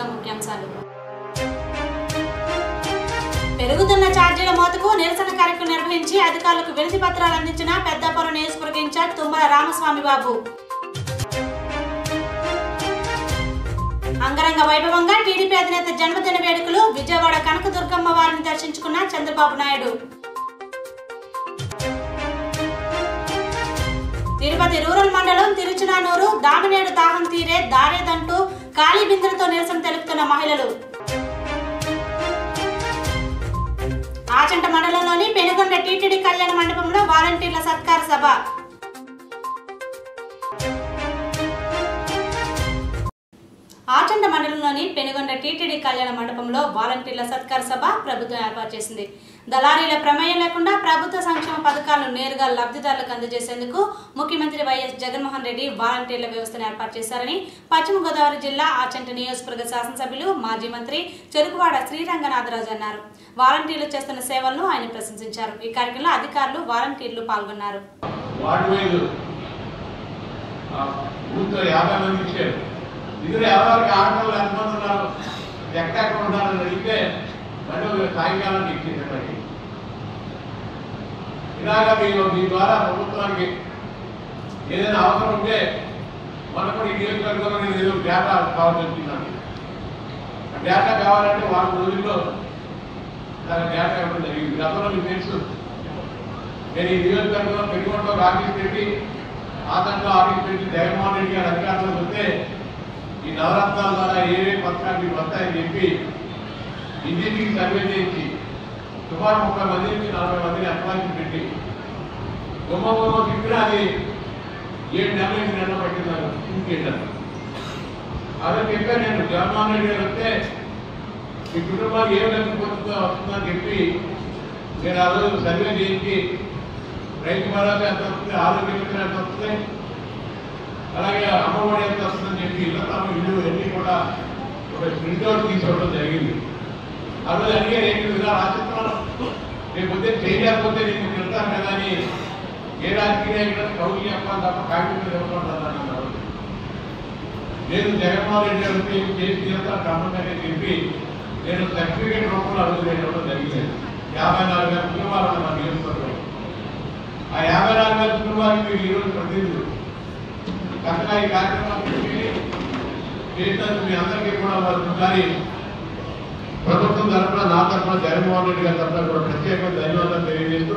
ముందుగా ముఖ్యాంశాలు. పెరుగుతున్న ఛార్జీల మోతకు నిరసన కార్యక్రమం నిర్వహించి అధికారులకు వినతి పత్రాలు అందించిన పెద్దాపురం నియోజకవర్గ ఇన్ఛార్జ్ తుమ్మల రామస్వామి బాబు అంగరంగ వైభవంగా టీడీపీ అధినేత జన్మదిన వేడుకలు విజయవాడ కనకదుర్గమ్మ వారిని దర్శించుకున్న చంద్రబాబు నాయుడు. తిరుపతి రూరల్ మండలం తిరుచునానూరు దామినేడు దాహం తీరే మహిళలు ఆచంట మండలంలోని పెనుగొండ టీటీడీ కళ్యాణ మండపంలో వాలంటీర్ల సత్కార సభ. ఆచండ మండలంలోని పెనుగొండ టీటీడీ కళ్యాణ మండపంలో వాలంటీర్ల సత్కార సభ ప్రభుత్వం ఏర్పాటు చేసింది. దళారీల ప్రమేయం లేకుండా ప్రభుత్వ సంక్షేమ పథకాలను నేరుగా లబ్ధిదారులకు అందజేసేందుకు ముఖ్యమంత్రి వైఎస్ జగన్మోహన్ రెడ్డి వాలంటీర్ల వ్యవస్థను ఏర్పాటు చేశారని పశ్చిమ గోదావరి జిల్లా ఆచంట నియోజకవర్గ శాసనసభ్యులు మాజీ మంత్రి చెరుకువాడ శ్రీరంగనాథరాజు అన్నారు. వాలంటీర్లు చేస్తున్న సేవలను ఆయన ప్రశంసించారు. ఈ కార్యక్రమంలో అధికారులు వాలంటీర్లు పాల్గొన్నారు. ఎవరికి ఎంతమంది ఉన్నారు? ఎక్కడెక్కడ ఉన్నారని అడిగితే మళ్ళీ ఒక ఇచ్చేటప్పటికి ఇలాగా మీరు మీ ద్వారా ప్రభుత్వానికి ఏదైనా అవసరం ఉంటే మనకు ఈ నియోజకవర్గంలో నేను ఏదో డేటా కావాల్సి డేటా కావాలంటే వారం రోజుల్లో దాని డేటా ఇవ్వడం జరిగింది. గతంలో మీకు తెలుసు. నేను ఈ నియోజకవర్గంలో పెట్టుకుంటూ ఆఫీస్ పెట్టి ఆతంలో ఆఫీస్ పెట్టి జగన్మోహన్ రెడ్డి గారు అధికారంలోకి వస్తే ఈ నవరత్నాల ద్వారా ఏవే పథకాలు మీకు వస్తాయని చెప్పి ఇంటింటికి సర్వే చేయించి సుమారు ముప్పై మంది నుంచి నలభై మందిని అడ్వాన్స్ పెట్టి గుమ్మ గుమ్మ అది ఏడు నెలల నుంచి నెల పట్టినారు ఇంకేంటారు అదే చెప్పాను నేను జగన్మోహన్ రెడ్డి గారు వస్తే ఈ కుటుంబానికి విధంగా లేకపోతుందో వస్తుందని చెప్పి నేను ఆ రోజు సర్వే చేయించి రైతు భరోసా ఎంత వస్తుంది ఆరోగ్య మిత్రులు ఎంత వస్తుంది అలాగే అమ్మఒడి ఎంత వస్తుందని చెప్పి ఇళ్ళ ఇల్లు అన్నీ కూడా ఒక ప్రింట్అవుట్ తీసుకోవడం జరిగింది. ఆ రోజు అడిగారు ఏంటి ఇలా రాసిస్తున్నాను రేపు పొద్దున్న చేయలేకపోతే నేను తిడతాను కదా అని ఏ రాజకీయ నాయకుడు కౌలు చెప్పాలి తప్ప కాగితం చెప్పాలి నేను జగన్మోహన్ రెడ్డి గారికి చేసి తీరుతాను కంపల్సరీ చెప్పి నేను సర్టిఫికేట్ రూపంలో అడుగుతున్నాను ఇవ్వడం జరిగింది. యాభై నాలుగు వేల కుటుంబాలు ఉన్నాయి నియోజకవర్గం ఆ యాభై నాలుగు వేల కుటుంబాలకు మీరు ఈరోజు ప్రతినిధులు. కనుక ఈ కార్యక్రమాన్ని చేసినందుకు మీ అందరికీ కూడా మరొకసారి ప్రభుత్వం తరఫున నా తరఫున జగన్మోహన్ రెడ్డి గారి తరఫున కూడా ప్రత్యేకంగా ధన్యవాదాలు తెలియజేస్తూ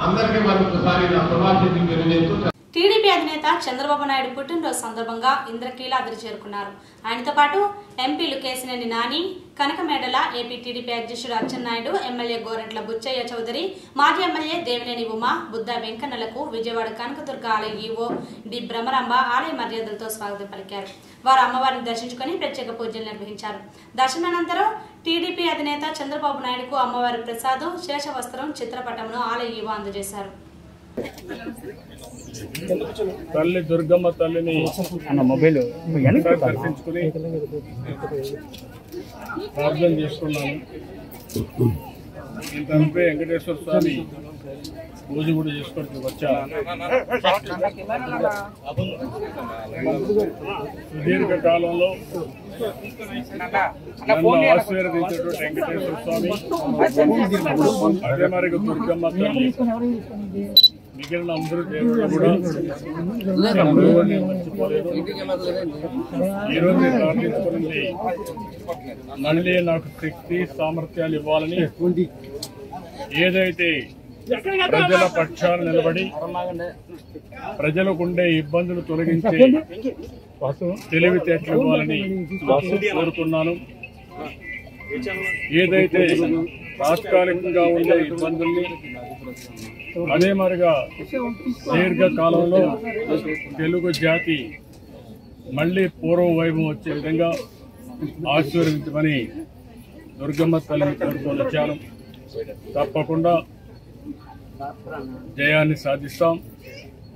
అందరికీ మరొకసారి నా శుభాశీస్సులు తెలియజేస్తూ టీడీపీ అధినేత చంద్రబాబు నాయుడు పుట్టినరోజు సందర్భంగా ఇంద్రకీలాద్రి చేరుకున్నారు. ఆయనతో పాటు ఎంపీలు కేసినేని నాని కనకమేడల ఏపీ టీడీపీ అధ్యక్షుడు అచ్చెన్నాయుడు ఎమ్మెల్యే గోరంట్ల బుచ్చయ్య చౌదరి మాజీ ఎమ్మెల్యే దేవినేని ఉమా బుద్ధ వెంకన్నలకు విజయవాడ కనకదుర్గ ఆలయ ఈవో డి భ్రమరాంబ ఆలయ మర్యాదలతో స్వాగతం పలికారు. వారు అమ్మవారిని దర్శించుకుని ప్రత్యేక పూజలు నిర్వహించారు. దర్శనానంతరం టీడీపీ అధినేత చంద్రబాబు నాయుడుకు అమ్మవారి ప్రసాదం శేషవస్త్రం చిత్రపటంను ఆలయ ఈవో అందజేశారు. తల్లి దుర్గమ్మ తల్లిని అన్న మొబైల్ దర్శించుకుని ప్రార్థన చేసుకున్నాను ఇంతంపై వెంకటేశ్వర స్వామి పూజ కూడా చేసుకొని వచ్చా? సుదీర్ఘ కాలంలో నన్ను ఆశీర్వదించినటువంటి వెంకటేశ్వర స్వామి అదే మరి దుర్గమ్మ తల్లి. మిగిలిన అందరూ దేవుళ్ళు కూడా ఎవరూ ప్రార్థించుకున్నది మళ్ళీ నాకు శక్తి సామర్థ్యాలు ఇవ్వాలని ఏదైతే ప్రజల పక్షాలు నిలబడి ప్రజలకు ఉండే ఇబ్బందులు తొలగించే తెలివితేటలు ఇవ్వాలని కోరుకున్నాను ఏదైతే తాత్కాలికంగా ఉండే ఇబ్బందుల్ని అదే మరిగా దీర్ఘకాలంలో తెలుగు జాతి మళ్ళీ పూర్వ వైభవం వచ్చే విధంగా ఆశీర్వించమని దుర్గమ్మ తల్లిని కోరుకొని వచ్చాను. తప్పకుండా జయాన్ని సాధిస్తాం.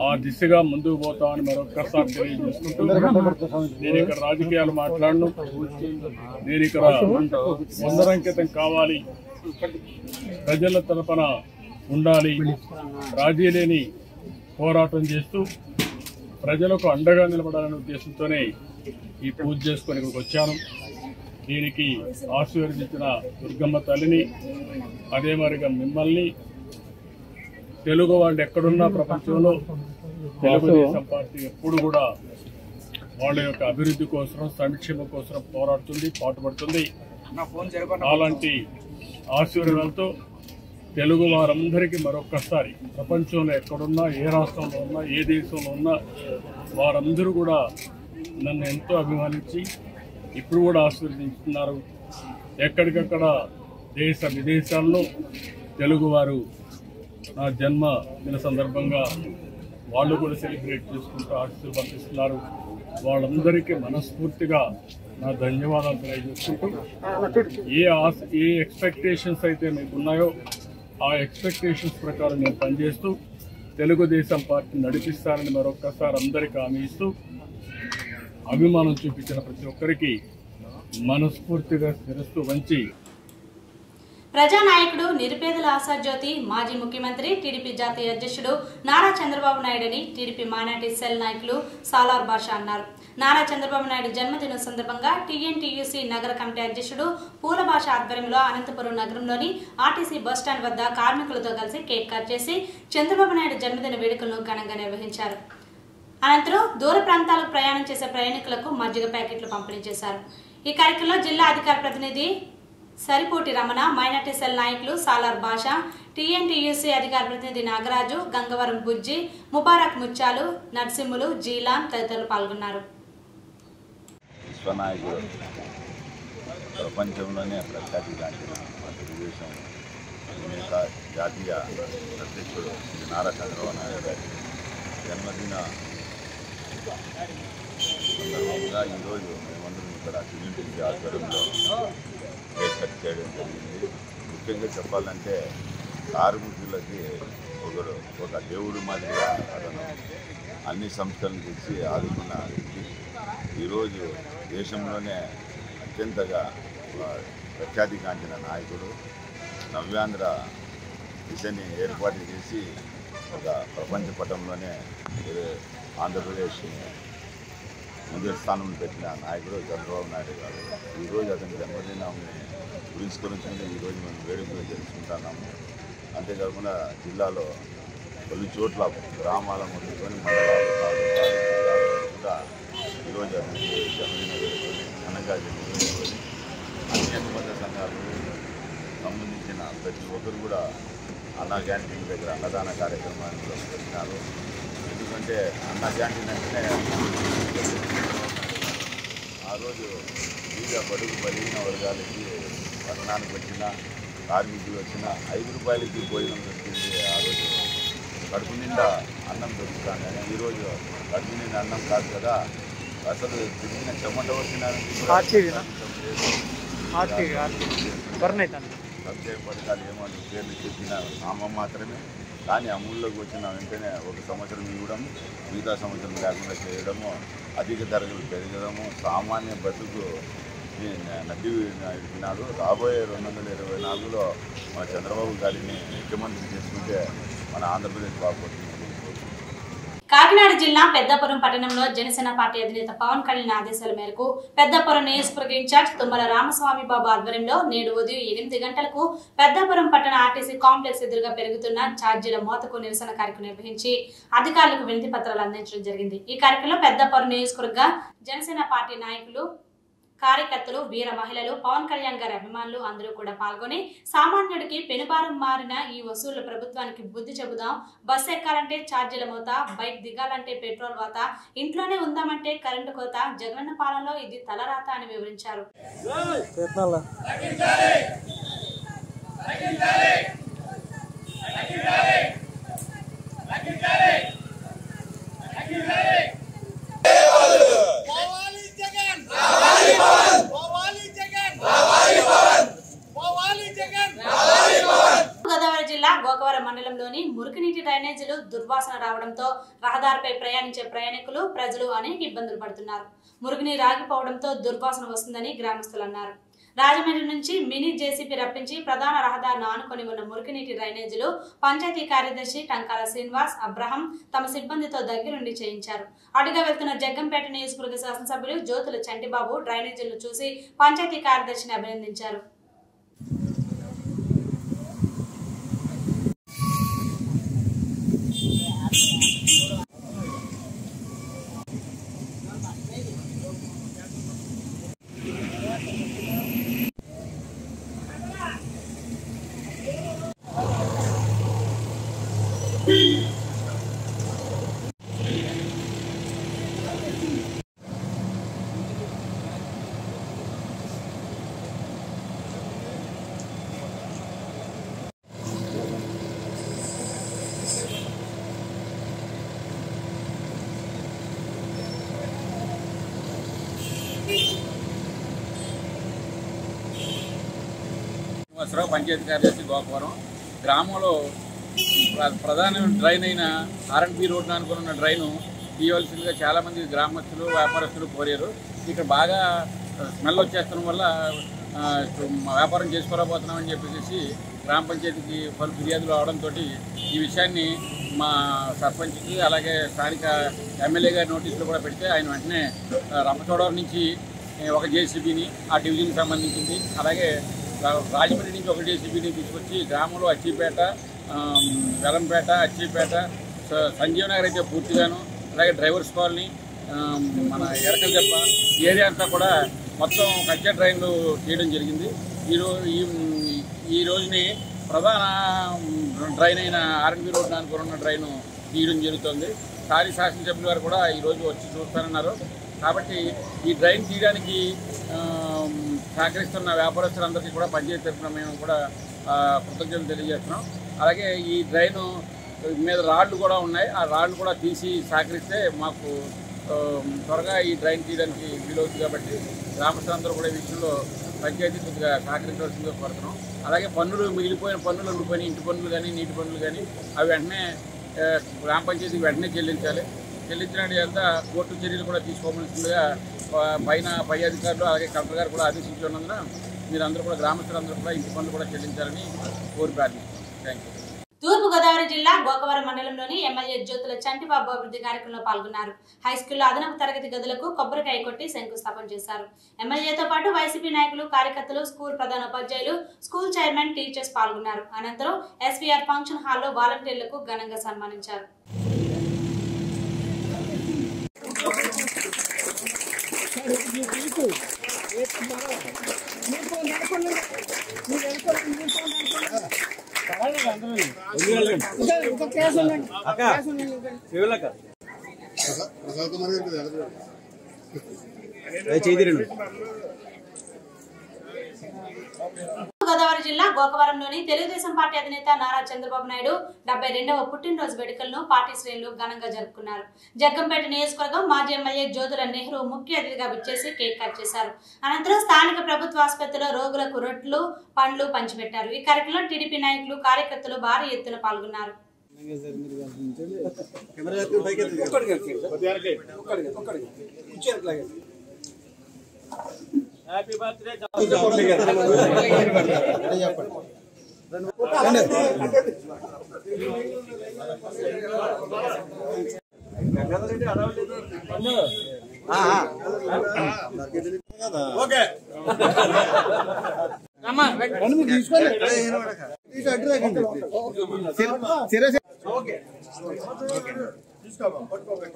ఆ దిశగా ముందుకు పోతామని మరొక్కసారి తెలియజేసుకుంటూ నేను ఇక్కడ రాజకీయాలు మాట్లాడను. నేను ఇక్కడ ముందరంకితం కావాలి. ప్రజల తరపున ఉండాలి. రాజీ లేని పోరాటం చేస్తూ ప్రజలకు అండగా నిలబడాలనే ఉద్దేశంతోనే ఈ పూజ చేసుకొని ఇక్కడికి వచ్చాను. దీనికి ఆశీర్వదించిన దుర్గమ్మ తల్లిని అదే మరిగా మిమ్మల్ని తెలుగు వాళ్ళు ఎక్కడున్నా ప్రపంచంలో తెలుగుదేశం పార్టీ ఎప్పుడు కూడా వాళ్ళ యొక్క అభివృద్ధి కోసం సంక్షేమం కోసం పోరాడుతుంది పాటుపడుతుంది. అలాంటి ఆశీర్వాదాలతో తెలుగు వారందరికీ మరొక్కసారి ప్రపంచంలో ఎక్కడున్నా ఏ రాష్ట్రంలో ఉన్నా ఏ దేశంలో ఉన్నా వారందరూ కూడా నన్ను ఎంతో అభిమానించి ఇప్పుడు కూడా ఆశీర్వదిస్తున్నారు ఎక్కడికక్కడ దేశ విదేశాల్లో తెలుగువారు నా జన్మ దిన సందర్భంగా వాళ్ళు కూడా సెలబ్రేట్ చేసుకుంటూ ఆశీర్వదిస్తున్నారు వాళ్ళందరికీ మనస్ఫూర్తిగా నా ధన్యవాదాలు తెలియజేసుకుంటూ ఏ ఆశ ఏ ఎక్స్పెక్టేషన్స్ అయితే మీకు ఉన్నాయో ఆ ఎక్స్పెక్టేషన్స్ ప్రకారం నేను పనిచేస్తూ తెలుగుదేశం పార్టీ నడిపిస్తానని మరొక్కసారి అందరికీ హామీ ఇస్తూ అభిమానం చూపించిన ప్రతి ఒక్కరికి మనస్ఫూర్తిగా శిరస్సు వంచి ప్రజానాయకుడు నిరుపేదల ఆశాజ్యోతి మాజీ ముఖ్యమంత్రి టీడీపీ జాతీయ అధ్యక్షుడు నారా చంద్రబాబు నాయుడని టీడీపీ మైనార్టీ సెల్ నాయకులు సాలార్ భాషా అన్నారు. నారా చంద్రబాబు నాయుడు జన్మదినం సందర్భంగా టీఎన్టీయూసీ నగర కమిటీ అధ్యక్షుడు పూల భాష ఆధ్వర్యంలో అనంతపురం నగరంలోని ఆర్టీసీ బస్టాండ్ వద్ద కార్మికులతో కలిసి కేక్ కట్ చేసి చంద్రబాబు నాయుడు జన్మదిన వేడుకలను ఘనంగా నిర్వహించారు. అనంతరం దూర ప్రాంతాలకు ప్రయాణం చేసే ప్రయాణికులకు మజ్జిగ ప్యాకెట్లు పంపిణీ చేశారు. ఈ కార్యక్రమంలో జిల్లా అధికార ప్రతినిధి సరిపోటి రమణ మైనార్టీ సెల్ నాయకులు సాలార్ భాష టీఎన్టీయూసీ అధికార ప్రతినిధి నాగరాజు గంగవరం బుజ్జి ముబారక్ ముత్యాలు నర్సింహులు జీలాన్ తదితరులు పాల్గొన్నారు. విశ్వనాయకుడు ప్రపంచంలోనే ప్రఖ్యాతి మా తెలుగుదేశం అధినేత జాతీయ అధ్యక్షుడు శ్రీ నారా చంద్రబాబు నాయుడు గారి జన్మదిన సందర్భంగా ఈరోజు మేమందరం ఇక్కడ టీడీపీ ఆధ్వర్యంలో కేక్ కట్ చేయడం జరిగింది. ముఖ్యంగా చెప్పాలంటే కార్మికులకి ఒకడు ఒక దేవుడు మాదిరిగా అతను అన్ని సంస్థలను తెచ్చి ఆదుకున్న ఈరోజు దేశంలోనే అత్యంతగా ప్రఖ్యాతి ప్రఖ్యాతిగాంచిన నాయకుడు నవ్యాంధ్ర దిశని ఏర్పాటు చేసి ఒక ప్రపంచ పటంలోనే ఆంధ్రప్రదేశ్ మొదటి స్థానంలో పెట్టిన నాయకుడు చంద్రబాబు నాయుడు గారు. ఈరోజు అతని జన్మదినాన్ని పురస్కరించుకుంటే ఈరోజు మేము వేడుకలు జరుపుకుంటున్నాము. అంతేకాకుండా జిల్లాలో పలు చోట్ల గ్రామాల ముందుకొని మండలాలు కూడా ఈరోజు అతనికి జన్మదిన ఘనంగా అన్ని అనుబంధ సంఘాలు సంబంధించిన ప్రతి ఒక్కరు కూడా అన్న క్యాంటీన్ దగ్గర అన్నదాన కార్యక్రమాన్ని పెట్టినారు ఎందుకంటే అన్న క్యాంటీన్ అంటేనే ఆ రోజు బీద బడుగు బలిగిన వర్గాలకి పట్టణానికి వచ్చిన కార్మికులు వచ్చిన ఐదు రూపాయలకి భోజనం దొరికింది ఆ రోజు. కడుపు నిండా అన్నం దొరుకుతాను ఈరోజు కడుపు నిండా అన్నం కాదు కదా అసలు తిరిగిన చెమట పథకాలు ఏమని పేర్లు చెప్పిన నామం మాత్రమే. కానీ అమూల్లోకి వచ్చిన వెంటనే ఒక సంవత్సరం ఇవ్వడం మిగతా సంవత్సరం లేకుండా చేయడము అధిక ధరలు పెరగడము సామాన్య బతుకు నడ్డి నడిపినాడు రాబోయే రెండు వందల ఇరవై నాలుగులో మన చంద్రబాబు గారిని ముఖ్యమంత్రి చేసుకుంటే మన ఆంధ్రప్రదేశ్ బాగుపడుతుంది. కాకినాడ జిల్లా పెద్దపురం పట్టణంలో జనసేన పార్టీ అధినేత పవన్ కళ్యాణ్ ఆదేశాల మేరకు పెద్దపురం నియోజకవర్గ ఇన్ఛార్జ్ తుమ్మల రామస్వామి బాబు ఆధ్వర్యంలో నేడు ఉదయం ఎనిమిది గంటలకు పెద్దపురం పట్టణ ఆర్టీసీ కాంప్లెక్స్ ఎదురుగా పెరుగుతున్న ఛార్జీల మోతకు నిరసన కార్యక్రమం నిర్వహించి అధికారులకు వినతి పత్రాలు అందించడం జరిగింది. ఈ కార్యక్రమంలో పెద్దపురం నియోజకవర్గ జనసేన పార్టీ నాయకులు కార్యకర్తలు వీర మహిళలు పవన్ కళ్యాణ్ గారి అభిమానులు అందరూ కూడా పాల్గొని సామాన్యుడికి పెనుభారం మారిన ఈ వసూళ్ళ ప్రభుత్వానికి బుద్ధి చెబుదాం. బస్ ఎక్కాలంటే ఛార్జీల మోత బైక్ దిగాలంటే పెట్రోల్ కోత ఇంట్లోనే ఉందామంటే కరెంటు కోత జగనన్న పాలనలో ఇది తలరాత అని వివరించారు. పోవాలి జగన్ పోవాలి పవన్ పోవాలి జగన్ పోవాలి పవన్ పోవాలి జగన్ గోదావరి జిల్లా గోకవరం మండలంలోని మురికినీటి డ్రైనేజీలు దుర్వాసన రావడంతో రహదారిపై ప్రయాణించే ప్రయాణికులు ప్రజలు అనేక ఇబ్బందులు పడుతున్నారు. మురుగునీరు ఆగిపోవడంతో దుర్వాసన వస్తుందని గ్రామస్తులు అన్నారు. రాజమండ్రి నుంచి మినీ జేసీపీ రప్పించి ప్రధాన రహదారిని ఆనుకొని ఉన్న మురికినీటి డ్రైనేజీలు పంచాయతీ కార్యదర్శి టంకాల శ్రీనివాస్ అబ్రహం తమ సిబ్బందితో దగ్గరుండి చేయించారు. అటుగా వెళ్తున్న జగ్గంపేట నియోజకవర్గ శాసనసభ్యులు జ్యోతుల చంటిబాబు డ్రైనేజీలను చూసి పంచాయతీ కార్యదర్శిని అభినందించారు. శ్రీనివాసరావు పంచాయతీ కార్యదర్శి గోపవరం. గ్రామంలో ప్ర- ప్రధాన డ్రైన్ అయిన ఆర్ఎన్బి రోడ్డు అనుకుని ఉన్న డ్రైను తీయవలసిందిగా చాలామంది గ్రామస్తులు వ్యాపారస్తులు కోరారు. ఇక్కడ బాగా స్మెల్ వచ్చేస్తడం వల్ల వ్యాపారం చేసుకోలేకపోతున్నామని చెప్పేసి గ్రామ పంచాయతీకి పలు ఫిర్యాదులు అవడంతో ఈ విషయాన్ని మా సర్పంచ్కి అలాగే స్థానిక ఎమ్మెల్యే గారి నోటీసులు కూడా పెడితే ఆయన వెంటనే ఆ, రంపచోడవరం నుంచి ఒక జేసీబీని ఆ డివిజన్కి సంబంధించింది. అలాగే రాజమండ్రి నుంచి ఒక జేసీబీని తీసుకొచ్చి గ్రామంలో అచ్చిపేట వెలంపేట అచ్చిపేట సంజీవ్ నగర్ అయితే పూర్తిగాను అలాగే డ్రైవర్స్ కాలనీ మన ఎరకల్ దెబ్బ ఏరియా అంతా కూడా మొత్తం కచ్చా ట్రైన్లు చేయడం జరిగింది. ఈ ఈ ఈ రోజుని ప్రధాన ట్రైన్ అయిన ఆర్ఎన్బి రోడ్డు అనుకుని ఉన్న డ్రైన్ తీయడం జరుగుతుంది. సారి శాసనసభ్యులు గారు కూడా ఈరోజు వచ్చి చూస్తానన్నారు. కాబట్టి ఈ ట్రైన్ తీయడానికి సహకరిస్తున్న వ్యాపారస్తులందరికీ కూడా పంచాయతీ తరఫున మేము కూడా కృతజ్ఞతలు తెలియజేస్తున్నాం. అలాగే ఈ డ్రైన్ మీద రాళ్ళు కూడా ఉన్నాయి. ఆ రాళ్ళు కూడా తీసి సహకరిస్తే మాకు త్వరగా ఈ డ్రైన్ తీయడానికి వీలవుతుంది కాబట్టి గ్రామస్తులందరూ కూడా ఈ విషయంలో పంచాయతీ కొద్దిగా సహకరించవలసిందిగా కోరుతున్నాం. అలాగే పన్నులు మిగిలిపోయిన పన్నులు ఉండిపోయిన ఇంటి పన్నులు కానీ నీటి పన్నులు కానీ అవి వెంటనే గ్రామ పంచాయతీకి వెంటనే చెల్లించాలి. చెల్లించిన అంతా కోర్టు చర్యలు కూడా తీసుకోవాల్సిందిగా పైన పై అధికారులు అలాగే కలెక్టర్ గారు కూడా ఆదేశించి ఉన్నందున మీరందరూ కూడా గ్రామస్తులందరూ కూడా ఇంటి పనులు కూడా చెల్లించాలని కోరి ప్రార్థిస్తున్నాం. థ్యాంక్ యూ తూర్పుగోదావరి జిల్లా గోకవరం మండలంలోని ఎమ్మెల్యే జ్యోతుల చంటిబాబు అభివృద్ధి కార్యక్రమంలో పాల్గొన్నారు. హైస్కూల్లో అదనపు తరగతి గదులకు కొబ్బరికాయ కొట్టి శంకుస్థాపన చేశారు. ఎమ్మెల్యేతో పాటు వైసీపీ నాయకులు కార్యకర్తలు స్కూల్ ప్రధాన ఉపాధ్యాయులు స్కూల్ చైర్మన్ టీచర్స్ పాల్గొన్నారు. అనంతరం ఎస్వీఆర్ ఫంక్షన్ హాల్లో వాలంటీర్లకు ఘనంగా సన్మానించారు. నీకు నీకు నడపండి నీకు నడపండి నీకు నడపండి ఒక కేసు ఉండండి కేసు ఉండండి ചെയ്തിരുന്നു గోదావరి జిల్లా గోకవరంలోని తెలుగుదేశం పార్టీ అధినేత నారా చంద్రబాబు నాయుడు డెబ్బై రెండవ పుట్టినరోజు వేడుకలను పార్టీ శ్రేణులు ఘనంగా జరుపుకున్నారు. జగ్గంపేట నియోజకవర్గం మాజీ ఎమ్మెల్యే జ్యోతుల నెహ్రూ ముఖ్య అతిథిగా విచ్చేసి కేక్ కట్ చేశారు. అనంతరం స్థానిక ప్రభుత్వ ఆసుపత్రిలో రోగులకు రొట్లు పండ్లు పంచిపెట్టారు. ఈ కార్యక్రమంలో టీడీపీ నాయకులు కార్యకర్తలు భారీ ఎత్తున పాల్గొన్నారు. హ్యాపీ బర్త్డే ఓకే తీసుకోండి ఓకే తీసుకోమ్మా పట్టుకోమ్మా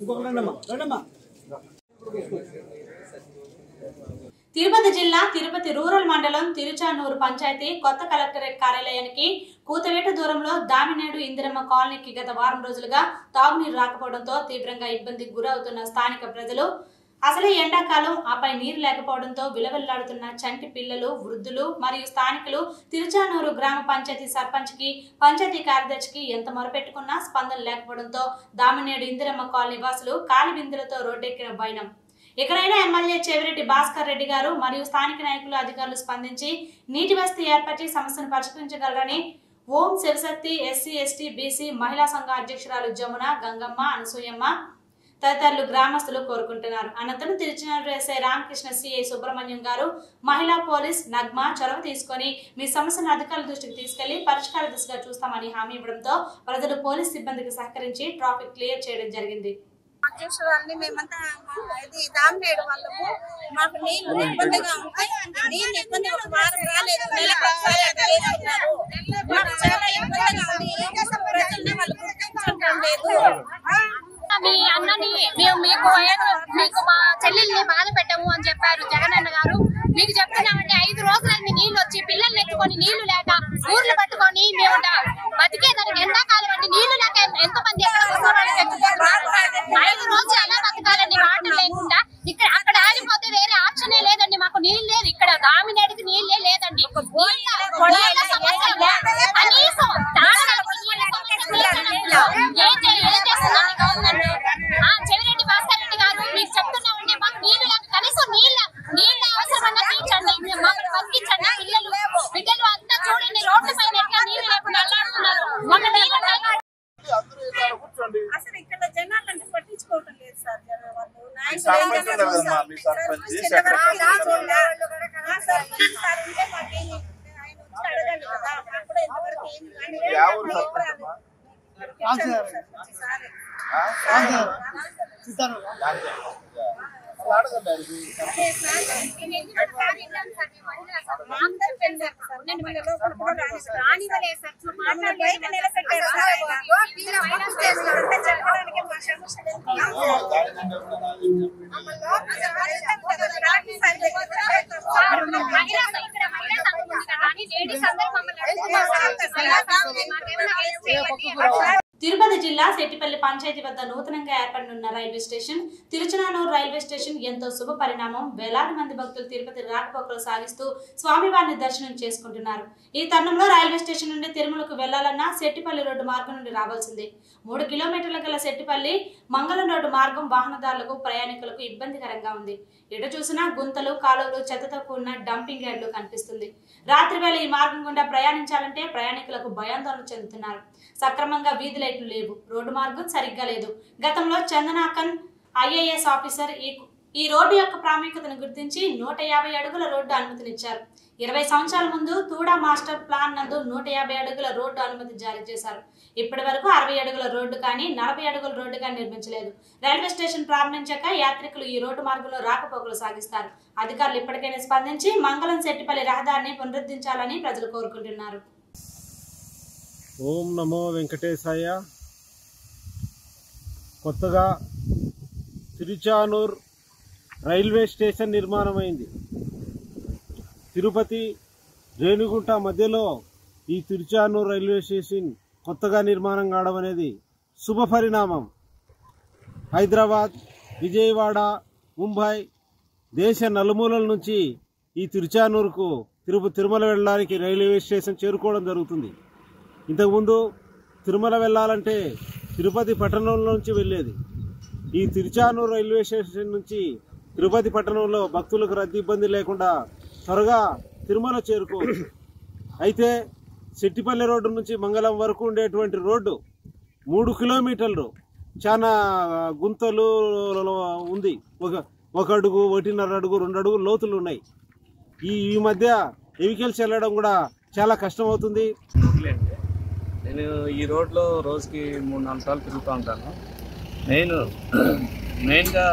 ఇంకొకటి రండమ్మా రండమ్మా తిరుపతి జిల్లా తిరుపతి రూరల్ మండలం తిరుచానూరు పంచాయతీ కొత్త కలెక్టరేట్ కార్యాలయానికి కూతవేట దూరంలో దామినేడు ఇందిరమ్మ కాలనీకి గత వారం రోజులుగా తాగునీరు రాకపోవడంతో తీవ్రంగా ఇబ్బందికి గురవుతున్న స్థానిక ప్రజలు అసలే ఎండాకాలం ఆపై నీరు లేకపోవడంతో విలవిల్లాడుతున్న చంటి పిల్లలు వృద్ధులు మరియు స్థానికులు తిరుచానూరు గ్రామ పంచాయతీ సర్పంచ్కి పంచాయతీ కార్యదర్శికి ఎంత మొరపెట్టుకున్నా స్పందన లేకపోవడంతో దామినేడు ఇందిరమ్మ కాలనీ వాసులు కాలి బిందులతో రోడ్డెక్కిన వైనం ఇకనైనా ఎమ్మెల్యే చెవిరెడ్డి భాస్కర్ రెడ్డి గారు మరియు స్థానిక నాయకులు అధికారులు స్పందించి నీటి వసతి ఏర్పరిచి సమస్యను పరిష్కరించగలరని Om Shivashakti SC ST BC మహిళా సంఘ అధ్యక్షురాలు జమున గంగమ్మ అనసూయమ్మ తదితరులు గ్రామస్తులు కోరుకుంటున్నారు. అనంతరం తిరుచినారు ఎస్ఐ రామకృష్ణ సిఐ సుబ్రహ్మణ్యం గారు మహిళా పోలీస్ నగ్మ చొరవ తీసుకొని మీ సమస్యను అధికారుల దృష్టికి తీసుకెళ్ళి పరిష్కార దిశగా చూస్తామని హామీ ఇవ్వడంతో ప్రజలు పోలీస్ సిబ్బందికి సహకరించి ట్రాఫిక్ క్లియర్ చేయడం జరిగింది. అధ్యక్షురాలని మేమంతా ఇది దామినేడు వాళ్ళము. మాకు నీళ్ళు ఇబ్బందిగా ఉంటాయి. నీళ్ళు ఇబ్బంది ఒక వారం రాలేదు. మాకు చాలా ఇబ్బందిగా ఉంది. ప్రజల్ని వాళ్ళు గుర్తించడం లేదు. మీ అన్నని మేము మీకు మీకు మా చెల్లెల్ని బాధ పెట్టము అని చెప్పారు జగన్ అన్న గారు. మీకు చెప్తున్నామంటే ఐదు రోజులైంది నీళ్ళు వచ్చి పట్టుకొని నీళ్ళు లేక ఊర్లు పట్టుకొని మేము బతికేదానికి ఎండాకాలం అంటే నీళ్ళు లేక ఎంత మంది ఎక్కడ ఐదు రోజులు ఎలా బతకాలండి వాటర్ లేకుండా. ఇక్కడ అక్కడ ఆగిపోతే వేరే ఆప్షనే లేదండి మాకు నీళ్ళు లేదు ఇక్కడ దామినేటికి నీళ్ళే లేదండి. అసలు ఇక్కడ జనాలు అంటే పట్టించుకోవటం లేదు సార్ వాళ్ళు నాయకులు లేడీస్ అందరూ మమ్మల్ని తిరుపతి జిల్లా సెట్టిపల్లి పంచాయతీ వద్ద నూతనంగా ఏర్పడనున్న railway station Tiruchanur railway station ఎంతో శుభ పరిణామం. వేలాది మంది భక్తులు తిరుపతి రాకపోకలు సాగిస్తూ స్వామివారిని దర్శనం చేసుకుంటున్నారు. ఈ తరుణంలో రైల్వే స్టేషన్ నుండి తిరుమలకు వెళ్ళాలన్నా సెట్టిపల్లి రోడ్డు మార్గం నుండి రావాల్సిందే. మూడు కిలోమీటర్ల గల సెట్టిపల్లి మంగళం రోడ్డు మార్గం వాహనదారులకు ప్రయాణికులకు ఇబ్బందికరంగా ఉంది. ఎటు చూసినా గుంతలు కాలువలు చెత్తతో కూడిన డంపింగ్ యార్డ్లు కనిపిస్తుంది. రాత్రి వేళ ఈ మార్గం గుండా ప్రయాణించాలంటే ప్రయాణికులకు భయాందోళన చెందుతున్నారు. సక్రమంగా వీధి లైట్లు లేవు. రోడ్డు మార్గం సరిగ్గా లేదు. గతంలో చందనాకన్ ఐఏఎస్ ఆఫీసర్ ఈ ఈ రోడ్డు యొక్క ప్రాముఖ్యతను గుర్తించి నూట యాభై అడుగుల రోడ్డు అనుమతినిచ్చారు. ఇరవై సంవత్సరాల ముందు తూడా మాస్టర్ ప్లాన్ నందు నూట యాభై అడుగుల రోడ్డు అనుమతి జారీ చేశారు. ఇప్పటి వరకు అరవై అడుగుల రోడ్డు కానీ నలభై అడుగుల రోడ్డు కానీ నిర్మించలేదు. రైల్వే స్టేషన్ ప్రారంభించాక యాత్రికులు ఈ రోడ్డు మార్గంలో రాకపోకలు సాగిస్తారు. అధికారులు ఇప్పటికైనా స్పందించి మంగళం శెట్టిపల్లి రహదారిని పునరుద్ధరించాలని ప్రజలు కోరుకుంటున్నారు. ఓం నమో వెంకటేశాయ. కొత్తగా తిరుచానూర్ రైల్వే స్టేషన్ నిర్మాణమైంది. తిరుపతి రేణుగుంట మధ్యలో ఈ తిరుచానూర్ రైల్వే స్టేషన్ కొత్తగా నిర్మాణం కావడం అనేది శుభ పరిణామం. హైదరాబాద్ విజయవాడ ముంబై దేశ నలుమూలల నుంచి ఈ తిరుచానూరుకు తిరుప తిరుమల వెళ్ళడానికి రైల్వే స్టేషన్ చేరుకోవడం జరుగుతుంది. ఇంతకుముందు తిరుమల వెళ్ళాలంటే తిరుపతి పట్టణంలో నుంచి వెళ్ళేది. ఈ తిరుచానూరు రైల్వే స్టేషన్ నుంచి తిరుపతి పట్టణంలో భక్తులకు రద్దీ ఇబ్బంది లేకుండా త్వరగా తిరుమల చేరుకోవచ్చు అయితే సెట్టిపల్లి రోడ్డు నుంచి మంగళం వరకు ఉండేటువంటి రోడ్డు మూడు కిలోమీటర్లు. చాలా గుంతలు ఉంది. ఒక ఒక అడుగు ఒకటిన్నర అడుగు రెండు అడుగు లోతులు ఉన్నాయి. ఈ ఈ మధ్య వెహికల్స్ వెళ్ళడం కూడా చాలా కష్టం అవుతుంది నేను ఈ రోడ్లో రోజుకి మూడు నాలుగు సార్లు తిరుగుతూ ఉంటాను. మెయిన్ మెయిన్గా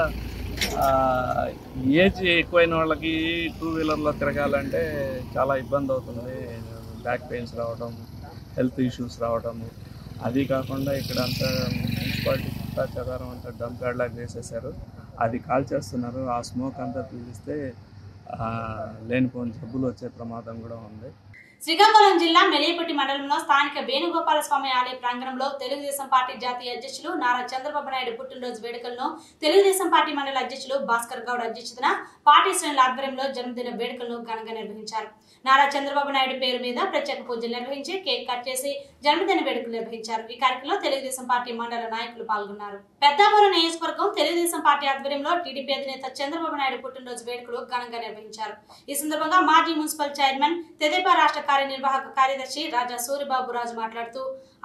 ఏజ్ ఎక్కువైన వాళ్ళకి టూ వీలర్లో తిరగాలంటే చాలా ఇబ్బంది అవుతుంది. బ్యాక్ పెయిన్స్ రావడం హెల్త్ ఇష్యూస్ రావడం అది కాకుండా ఇక్కడ అంతా మున్సిపాలిటీ చుట్టా అంతా డంప్ యార్డ్ లాగా వేసేసారు అది కాల్ చేస్తున్నారు ఆ స్మోక్ అంతా పీలిస్తే లేనిపోని జబ్బులు వచ్చే ప్రమాదం కూడా ఉంది. శ్రీకాకుళం జిల్లా మెలియపట్టి మండలంలో స్థానిక వేణుగోపాల స్వామి ఆలయ ప్రాంగణంలో తెలుగుదేశం పార్టీ జాతీయ అధ్యక్షులు నారా చంద్రబాబు నాయుడు పుట్టినరోజు వేడుకలను తెలుగుదేశం పార్టీ మండల అధ్యక్షులు భాస్కర్ గౌడ్ అధ్యక్షతన పార్టీ శ్రేణుల ఆధ్వర్యంలో జన్మదిన వేడుకలను ఘనంగా నిర్వహించారు. నారా చంద్రబాబు నాయుడు పేరు మీద ప్రత్యేక పూజలు నిర్వహించి కేక్ కట్ చేసి జన్మదిన వేడుకలు నిర్వహించారు. ఈ కార్యక్రమంలో తెలుగుదేశం పార్టీ మండల నాయకులు పాల్గొన్నారు. పెద్దాపురం నియోజకవర్గం తెలుగుదేశం పార్టీ ఆధ్వర్యంలో టీడీపీ అధినేత చంద్రబాబు నాయుడు పుట్టినరోజు వేడుకలు ఘనంగా నిర్వహించారు. ఈ సందర్భంగా మాజీ మున్సిపల్ చైర్మన్ తెదేపా రాష్ట్ర కార్యనిర్వాహక కార్యదర్శి రాజా సూరిబాబు రాజు మాట్లాడుతూ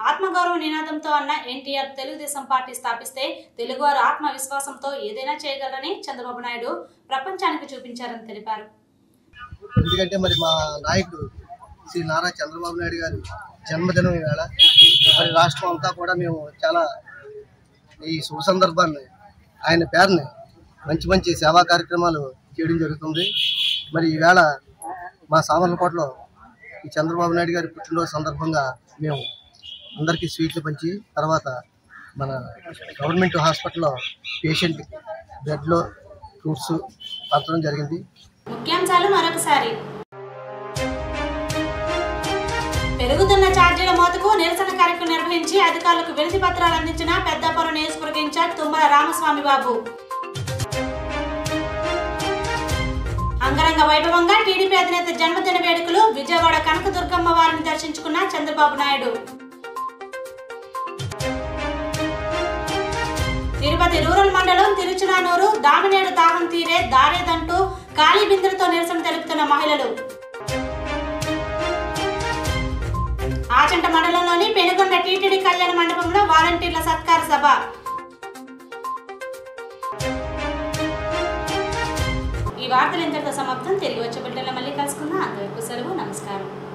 ఆత్మగౌరవ నినాదంతో అన్న ఎన్టీఆర్ తెలుగుదేశం పార్టీ స్థాపిస్తే తెలుగువారు ఆత్మవిశ్వాసంతో ఏదైనా చేయగలరని చంద్రబాబు నాయుడు ప్రపంచానికి చూపించారని తెలిపారు. ఎందుకంటే మరి మా నాయకుడు శ్రీ నారా చంద్రబాబు నాయుడు గారి జన్మదినం ఈవేళ. మరి రాష్ట్రం అంతా కూడా మేము చాలా ఈ శుభ సందర్భాన్ని ఆయన పేరుని మంచి మంచి సేవా కార్యక్రమాలు చేయడం జరుగుతుంది. మరి ఈవేళ మా సామర్లకోటలో ఈ చంద్రబాబు నాయుడు గారి పుట్టినరోజు సందర్భంగా మేము అందరికీ స్వీట్లు పంచి తర్వాత మన గవర్నమెంట్ హాస్పిటల్లో పేషెంట్ బెడ్లో ఫ్రూట్స్ పంచడం జరిగింది. ముఖ్యాంశాలు మరొకసారి. పెరుగుతున్న ఛార్జీల మోతకు నిరసన కార్యక్రమం నిర్వహించి అధికారులకు వినతి పత్రాలు అందించిన పెద్దాపురం నియోజకవర్గ ఇన్ఛార్జ్ తుమ్మల రామస్వామి బాబు అంగరంగ వైభవంగా టీడీపీ అధినేత జన్మదిన వేడుకలు విజయవాడ కనకదుర్గమ్మ వారిని దర్శించుకున్న చంద్రబాబు నాయుడు. తిరుపతి రూరల్ మండలం తిరుచునానూరు దామినేడు దాహం తీరే దారేదంటూ ఖాళీ బిందులతో నిరసన తెలుపుతున్న మహిళలు. ఆచంట మండలంలోని పెనుగొండ టీటీడీ కళ్యాణ మండపంలో వాలంటీర్ల సత్కార సభ. ఈ వార్తలు ఇంతటితో సమాప్తం. తెలుగు వచ్చే బిడ్డలో మళ్ళీ కలుసుకుందాం. అంతవరకు సెలవు నమస్కారం.